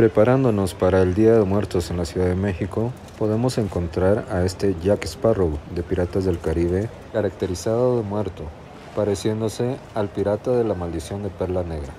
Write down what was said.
Preparándonos para el Día de Muertos en la Ciudad de México, podemos encontrar a este Jack Sparrow de Piratas del Caribe, caracterizado de muerto, pareciéndose al pirata de la maldición de Perla Negra.